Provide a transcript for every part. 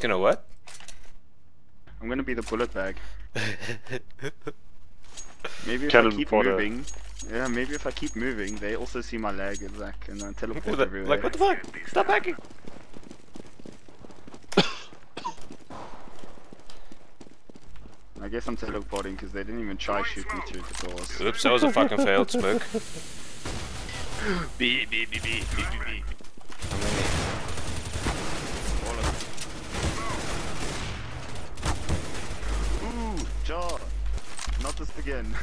gonna what? I'm gonna be the bullet bag. Maybe if Cannon I keep fodder. moving, yeah, maybe if I keep moving, they also see my lag and like, and then teleport What the- everywhere. like what the fuck? Stop hacking! I guess I'm teleporting because they didn't even try shoot me through the doors. Oops, that was a fucking failed smoke. B, B, B, B, B, B, B. Ooh, jaw! Not this again.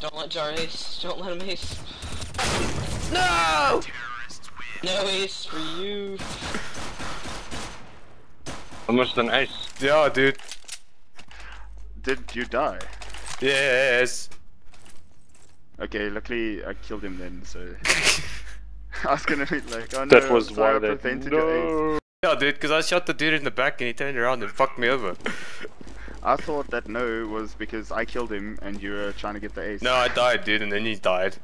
Don't let Jar ace. Don't let him ace. No! No ace for you. Almost an ace. Yeah, dude. Did you die? Yes. Okay, luckily I killed him then, so... I was gonna be like, oh no, That was sorry, why I that. prevented your ace. No. Yeah, dude, because I shot the dude in the back and he turned around and fucked me over. I thought that no was because I killed him and you were trying to get the ace. No, I died, dude, and then he died.